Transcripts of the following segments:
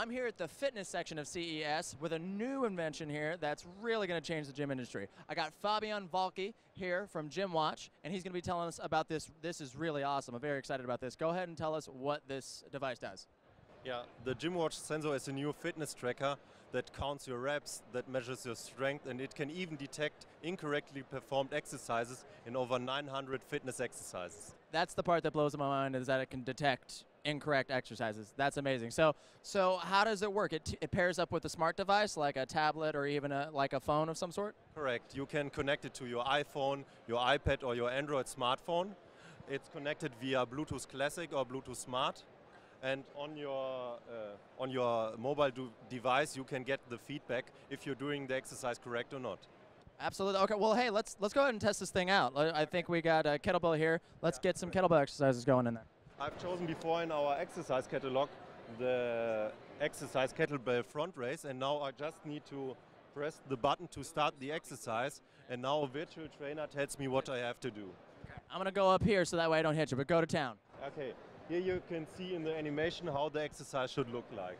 I'm here at the fitness section of CES with a new invention here that's really going to change the gym industry. I got Fabian Walke here from GymWatch, and he's going to be telling us about this. This is really awesome. I'm very excited about this. Go ahead and tell us what this device does. Yeah, the GymWatch sensor is a new fitness tracker that counts your reps, that measures your strength, and it can even detect incorrectly performed exercises in over 900 fitness exercises. That's the part that blows my mind is that it can detect incorrect exercises. That's amazing. So, so how does it work? It, it pairs up with a smart device like a tablet or even a, like a phone of some sort. Correct. You can connect it to your iPhone, your iPad, or your Android smartphone. It's connected via Bluetooth Classic or Bluetooth Smart and on your uh, on your mobile device you can get the feedback if you're doing the exercise correct or not. Absolutely. Okay. Well, hey, let's let's go ahead and test this thing out. I think we got a kettlebell here. Let's yeah. get some kettlebell exercises going in there. I've chosen before in our exercise catalog the exercise kettlebell front raise, and now I just need to press the button to start the exercise, and now a virtual trainer tells me what I have to do. I'm gonna go up here so that way I don't hit you, but go to town. Okay. Here you can see in the animation how the exercise should look like.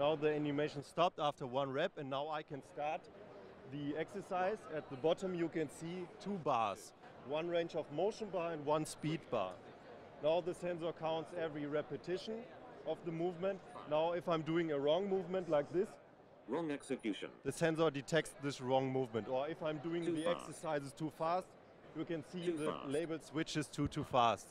Now the animation stopped after one rep and now I can start the exercise. At the bottom you can see two bars, one range of motion bar and one speed bar. Now the sensor counts every repetition of the movement. Now if I'm doing a wrong movement like this, wrong execution. The sensor detects this wrong movement. Or if I'm doing too the fast. exercises too fast, you can see too the fast. label switches to too fast.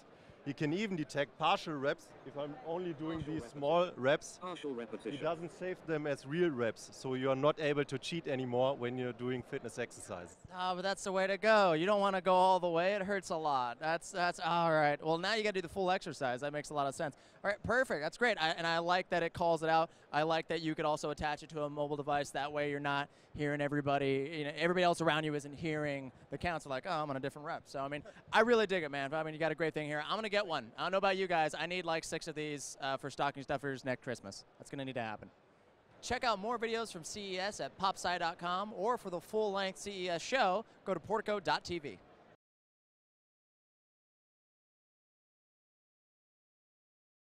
He can even detect partial reps. If I'm only doing partial these small reps, partial repetition. he doesn't save them as real reps. So you're not able to cheat anymore when you're doing fitness exercise. Oh, ah, but that's the way to go. You don't want to go all the way. It hurts a lot. That's that's all right. Well, now you got to do the full exercise. That makes a lot of sense. All right, perfect. That's great. I, and I like that it calls it out. I like that you could also attach it to a mobile device. That way, you're not hearing everybody. You know, everybody else around you isn't hearing the counts. Like, oh, I'm on a different rep. So I mean, I really dig it, man. I mean, you got a great thing here. I'm gonna get one. I don't know about you guys. I need like six of these uh, for stocking stuffers next Christmas. That's going to need to happen. Check out more videos from CES at popsci.com or for the full length CES show, go to portico.tv.